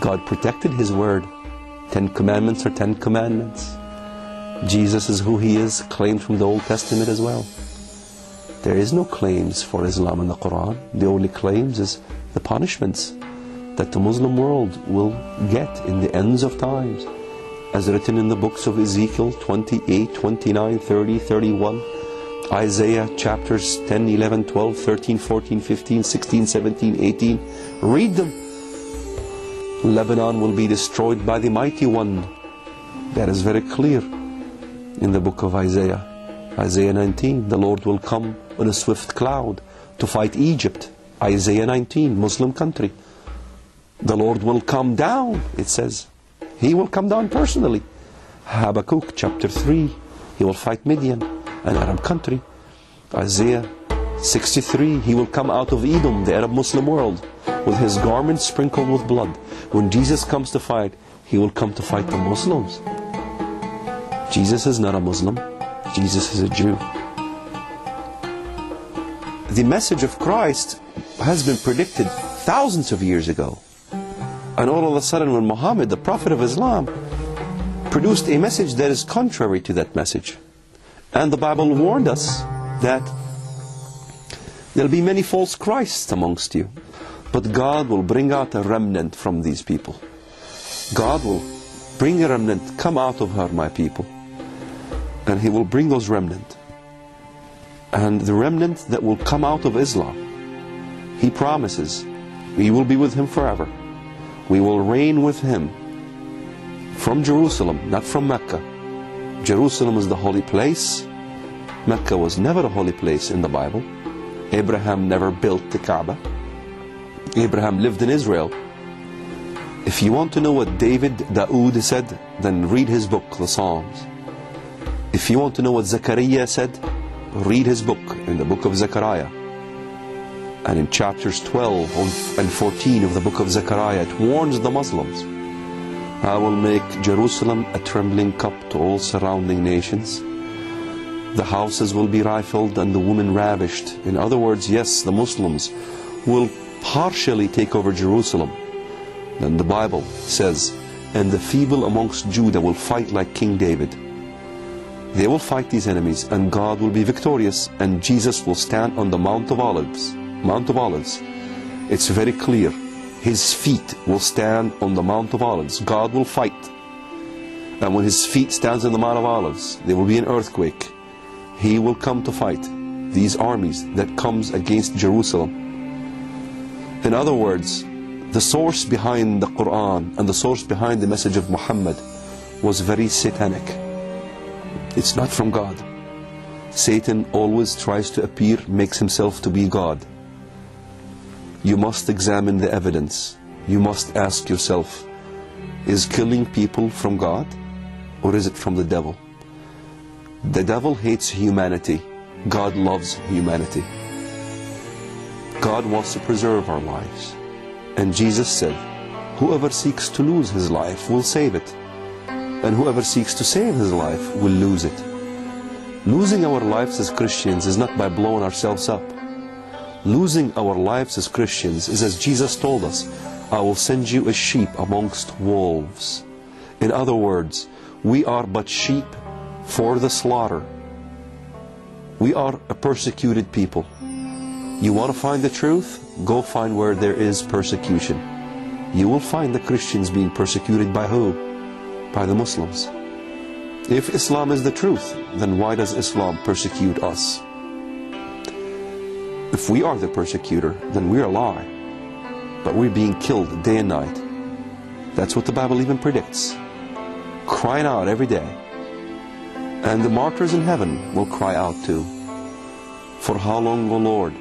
God protected His word. Ten commandments are ten commandments. Jesus is who He is, claimed from the Old Testament as well. There is no claims for Islam in the Quran. The only claims is the punishments that the Muslim world will get in the ends of times, as written in the books of Ezekiel 28, 29, 30, 31, Isaiah chapters 10, 11, 12, 13, 14, 15, 16, 17, 18. Read them. Lebanon will be destroyed by the mighty one. That is very clear in the book of Isaiah. Isaiah 19, the Lord will come on a swift cloud to fight Egypt. Isaiah 19, Muslim country. The Lord will come down, it says. He will come down personally. Habakkuk chapter 3, he will fight Midian, an Arab country. Isaiah 63, he will come out of Edom, the Arab Muslim world, with his garments sprinkled with blood. When Jesus comes to fight, he will come to fight the Muslims. Jesus is not a Muslim, Jesus is a Jew. The message of Christ has been predicted thousands of years ago. And all of a sudden, when Muhammad, the Prophet of Islam, produced a message that is contrary to that message, and the Bible warned us that there'll be many false Christs amongst you, but God will bring out a remnant from these people. God will bring a remnant, come out of her, my people, and He will bring those remnant. And the remnant that will come out of Islam, He promises, we will be with Him forever. We will reign with Him from Jerusalem, not from Mecca. Jerusalem is the holy place. Mecca was never a holy place in the Bible. Abraham never built the Kaaba. Abraham lived in Israel. If you want to know what David Daoud said, then read his book, the Psalms. If you want to know what Zechariah said, read his book in the book of Zechariah. And in chapters 12 and 14 of the book of Zechariah, it warns the Muslims I will make Jerusalem a trembling cup to all surrounding nations. The houses will be rifled and the women ravished. In other words, yes, the Muslims will partially take over Jerusalem. Then the Bible says, and the feeble amongst Judah will fight like King David. They will fight these enemies and God will be victorious and Jesus will stand on the Mount of Olives. Mount of Olives. It's very clear. His feet will stand on the Mount of Olives. God will fight. And when his feet stands on the Mount of Olives, there will be an earthquake. He will come to fight these armies that comes against Jerusalem. In other words, the source behind the Quran and the source behind the message of Muhammad was very satanic. It's not from God. Satan always tries to appear, makes himself to be God. You must examine the evidence. You must ask yourself, is killing people from God or is it from the devil? The devil hates humanity. God loves humanity. God wants to preserve our lives. And Jesus said, whoever seeks to lose his life will save it. And whoever seeks to save his life will lose it. Losing our lives as Christians is not by blowing ourselves up. Losing our lives as Christians is as Jesus told us, I will send you as sheep amongst wolves. In other words, we are but sheep for the slaughter. We are a persecuted people. You want to find the truth? Go find where there is persecution. You will find the Christians being persecuted by who? By the Muslims. If Islam is the truth, then why does Islam persecute us? If we are the persecutor, then we're a lie. But we're being killed day and night. That's what the Bible even predicts. Crying out every day. And the martyrs in heaven will cry out too. For how long, O Lord?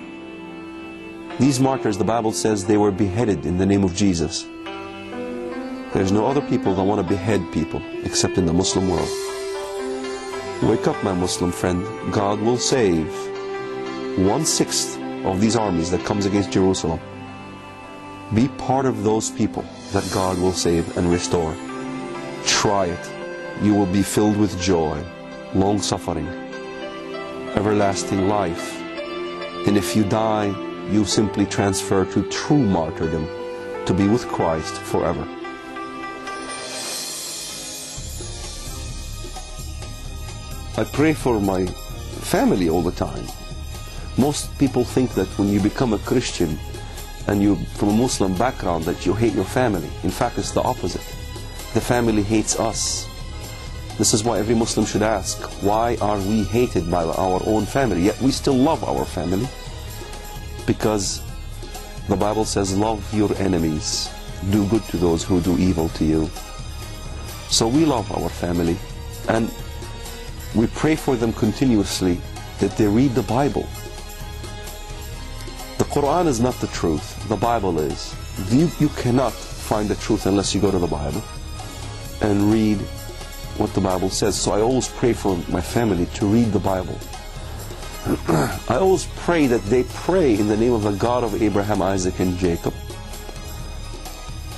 These martyrs, the Bible says, they were beheaded in the name of Jesus. There's no other people that want to behead people except in the Muslim world. Wake up, my Muslim friend. God will save one-sixth of these armies that comes against Jerusalem. Be part of those people that God will save and restore. Try it. You will be filled with joy, long suffering, everlasting life. And if you die, you simply transfer to true martyrdom to be with Christ forever. I pray for my family all the time. Most people think that when you become a Christian and you from a Muslim background that you hate your family. In fact, it's the opposite. The family hates us. This is why every Muslim should ask, why are we hated by our own family? Yet we still love our family because the Bible says, love your enemies. Do good to those who do evil to you. So we love our family. And we pray for them continuously that they read the Bible. The Quran is not the truth. The Bible is. You, you cannot find the truth unless you go to the Bible and read what the Bible says. So I always pray for my family to read the Bible. I always pray that they pray in the name of the God of Abraham, Isaac, and Jacob.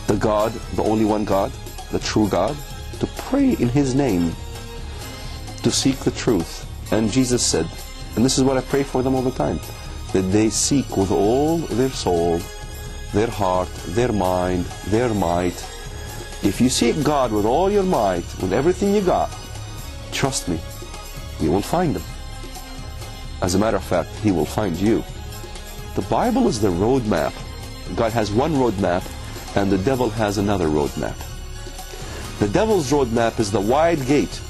The God, the only one God, the true God, to pray in His name, to seek the truth. And Jesus said, and this is what I pray for them all the time, that they seek with all their soul, their heart, their mind, their might. If you seek God with all your might, with everything you got, trust me, you will find Him. As a matter of fact, He will find you. The Bible is the roadmap. God has one roadmap, and the devil has another roadmap. The devil's roadmap is the wide gate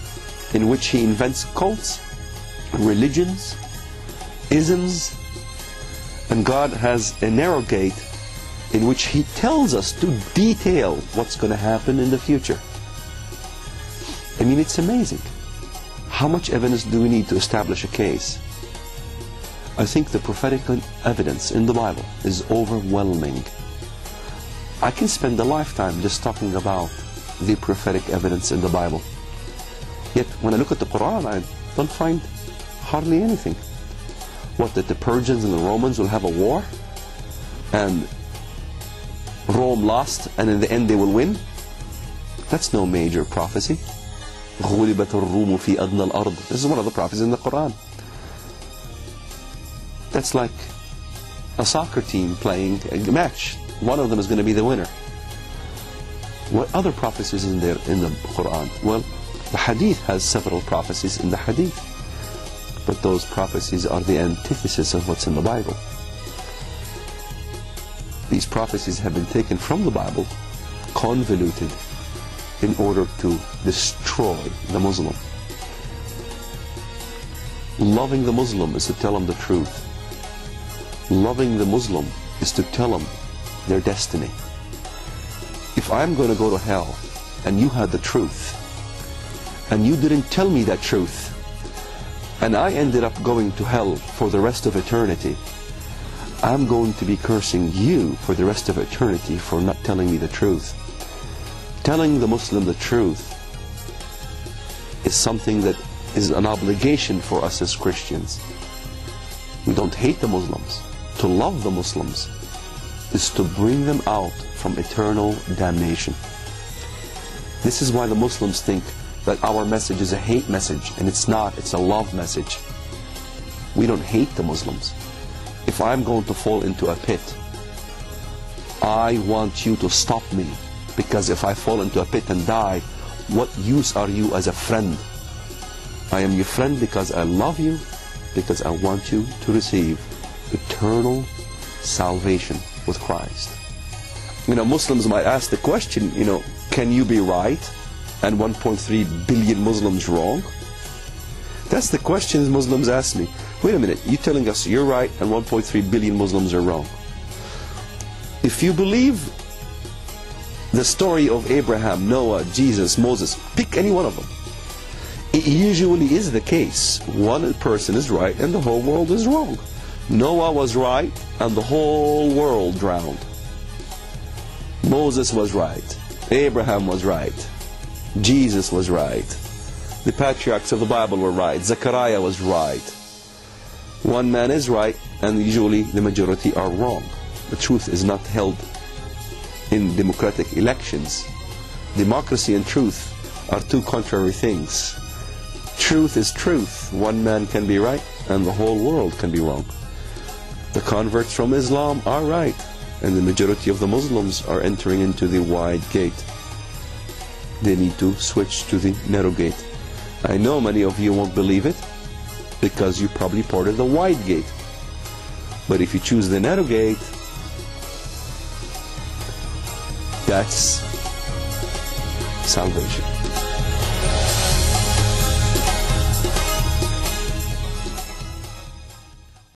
in which he invents cults, religions, isms, and God has a narrow gate in which he tells us to detail what's going to happen in the future. I mean, it's amazing. How much evidence do we need to establish a case? I think the prophetic evidence in the Bible is overwhelming. I can spend a lifetime just talking about the prophetic evidence in the Bible. Yet when I look at the Quran, I don't find hardly anything. What, that the Persians and the Romans will have a war? And Rome lost, and in the end they will win? That's no major prophecy. This is one of the prophecies in the Quran. That's like a soccer team playing a match. One of them is going to be the winner. What other prophecies in there in the Quran? Well, the Hadith has several prophecies in the Hadith. But those prophecies are the antithesis of what's in the Bible. These prophecies have been taken from the Bible, convoluted, in order to destroy the Muslim. Loving the Muslim is to tell him the truth. Loving the Muslim is to tell them their destiny. If I'm going to go to hell and you had the truth, and you didn't tell me that truth, and I ended up going to hell for the rest of eternity, I'm going to be cursing you for the rest of eternity for not telling me the truth. Telling the Muslim the truth is something that is an obligation for us as Christians. We don't hate the Muslims. To love the Muslims is to bring them out from eternal damnation. This is why the Muslims think that our message is a hate message, and it's not, it's a love message. We don't hate the Muslims. If I'm going to fall into a pit, I want you to stop me, because if I fall into a pit and die, what use are you as a friend? I am your friend because I love you, because I want you to receive eternal salvation with Christ. You know, Muslims might ask the question, you know, can you be right and 1.3 billion Muslims wrong? That's the question Muslims ask me. Wait a minute, you're telling us you're right and 1.3 billion Muslims are wrong. If you believe the story of Abraham, Noah, Jesus, Moses, pick any one of them. It usually is the case. One person is right and the whole world is wrong. Noah was right and the whole world drowned. Moses was right. Abraham was right. Jesus was right. The patriarchs of the Bible were right. Zechariah was right. One man is right, and usually the majority are wrong. The truth is not held in democratic elections. Democracy and truth are two contrary things. Truth is truth. One man can be right, and the whole world can be wrong. The converts from Islam are right, and the majority of the Muslims are entering into the wide gate. They need to switch to the narrow gate. I know many of you won't believe it, because you probably ported the wide gate. But if you choose the narrow gate, that's salvation.